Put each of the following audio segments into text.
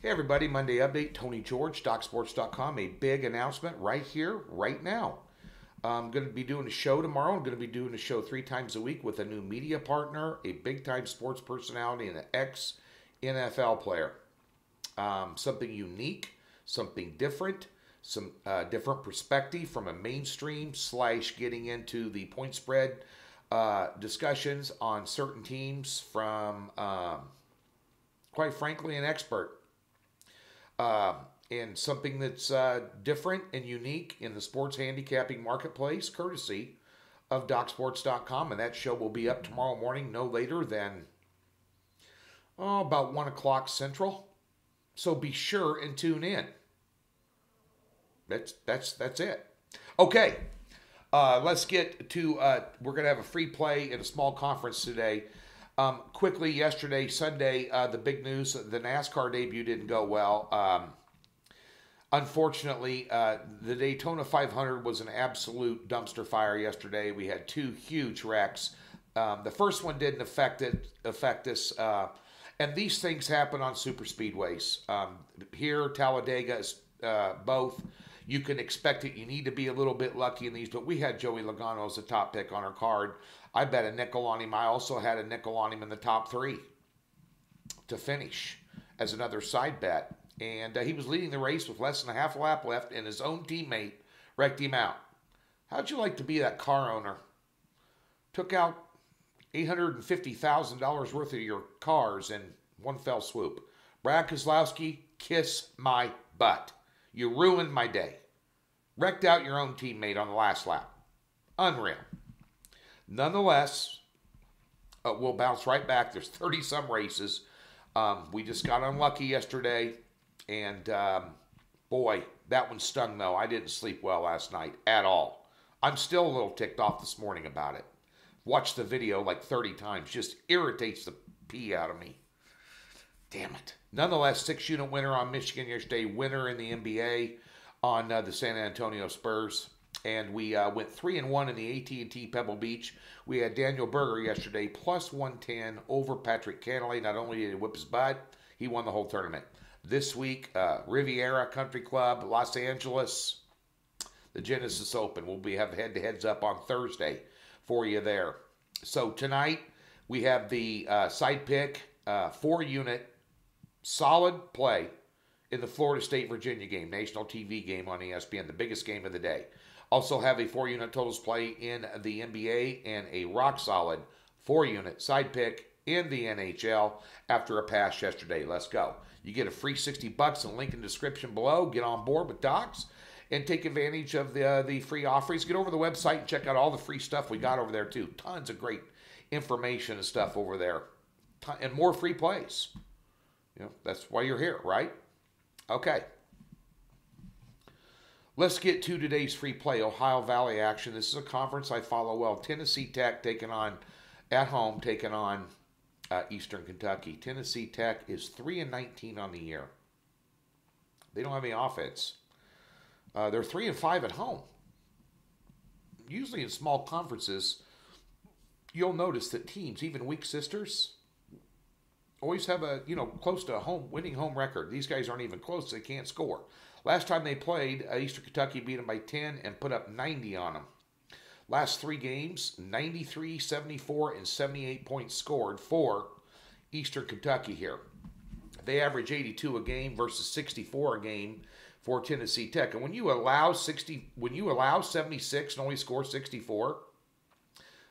Hey everybody, Monday update. Tony George, DocSports.com. A big announcement right here, right now. I'm going to be doing a show tomorrow. I'm going to be doing a show three times a week with a new media partner, a big time sports personality, and an ex NFL player. Um, something unique, something different, some uh, different perspective from a mainstream slash getting into the point spread uh, discussions on certain teams from, um, quite frankly, an expert. Uh, and something that's uh, different and unique in the sports handicapping marketplace, courtesy of DocSports.com. And that show will be up tomorrow morning, no later than oh, about 1 o'clock Central. So be sure and tune in. That's, that's, that's it. Okay, uh, let's get to, uh, we're going to have a free play in a small conference today. Um, quickly, yesterday, Sunday, uh, the big news the NASCAR debut didn't go well. Um, unfortunately, uh, the Daytona 500 was an absolute dumpster fire yesterday. We had two huge wrecks. Um, the first one didn't affect it, affect us. Uh, and these things happen on super speedways. Um, here, Talladega is uh, both. You can expect it. You need to be a little bit lucky in these, but we had Joey Logano as a top pick on our card. I bet a nickel on him. I also had a nickel on him in the top three to finish as another side bet. And uh, he was leading the race with less than a half lap left, and his own teammate wrecked him out. How'd you like to be that car owner? Took out $850,000 worth of your cars in one fell swoop. Brad Keselowski, kiss my butt. You ruined my day. Wrecked out your own teammate on the last lap. Unreal. Nonetheless, uh, we'll bounce right back. There's 30 some races. Um, we just got unlucky yesterday, and um, boy, that one stung though. I didn't sleep well last night at all. I'm still a little ticked off this morning about it. Watched the video like 30 times. Just irritates the pee out of me. Damn it. Nonetheless, six unit winner on Michigan yesterday, winner in the NBA on uh, the San Antonio Spurs and we uh, went three and one in the AT&T Pebble Beach. We had Daniel Berger yesterday plus 110 over Patrick Cantlay. Not only did he whip his butt, he won the whole tournament. This week, uh, Riviera Country Club, Los Angeles, the Genesis Open. We'll be have head to heads up on Thursday for you there. So tonight we have the uh, side pick uh, four unit solid play in the Florida State Virginia game, national TV game on ESPN, the biggest game of the day. Also have a four unit totals play in the NBA and a rock solid four unit side pick in the NHL after a pass yesterday. Let's go. You get a free 60 bucks and link in the description below. Get on board with Docs and take advantage of the uh, the free offerings. Get over the website and check out all the free stuff we got over there too. Tons of great information and stuff over there. And more free plays. You know, that's why you're here, right? Okay. Let's get to today's free play Ohio Valley action. This is a conference I follow well. Tennessee Tech taking on at home, taking on uh, Eastern Kentucky. Tennessee Tech is three and nineteen on the year. They don't have any offense. Uh, they're three and five at home. Usually in small conferences, you'll notice that teams, even weak sisters, always have a you know close to a home winning home record. These guys aren't even close; they can't score. Last time they played, uh, Eastern Kentucky beat them by 10 and put up 90 on them. Last three games, 93, 74, and 78 points scored for Eastern Kentucky here. They average 82 a game versus 64 a game for Tennessee Tech. And when you allow 60, when you allow 76 and only score 64,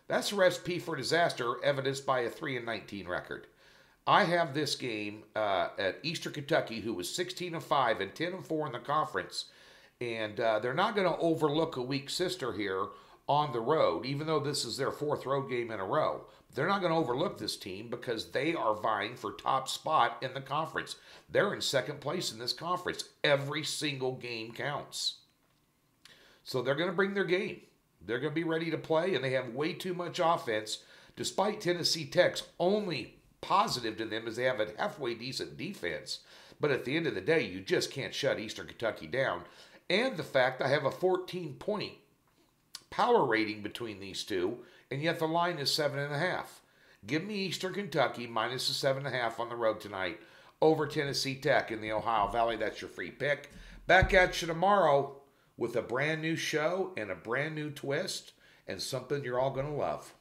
that's a recipe for disaster, evidenced by a 3 and 19 record. I have this game uh, at Eastern Kentucky, who was 16 and 5 and 10 and 4 in the conference. And uh, they're not going to overlook a weak sister here on the road, even though this is their fourth road game in a row. They're not going to overlook this team because they are vying for top spot in the conference. They're in second place in this conference. Every single game counts. So they're going to bring their game. They're going to be ready to play, and they have way too much offense, despite Tennessee Tech's only positive to them is they have a halfway decent defense. But at the end of the day, you just can't shut Eastern Kentucky down. And the fact I have a 14 point power rating between these two, and yet the line is seven and a half. Give me Eastern Kentucky minus the seven and a half on the road tonight over Tennessee Tech in the Ohio Valley. That's your free pick. Back at you tomorrow with a brand new show and a brand new twist and something you're all going to love.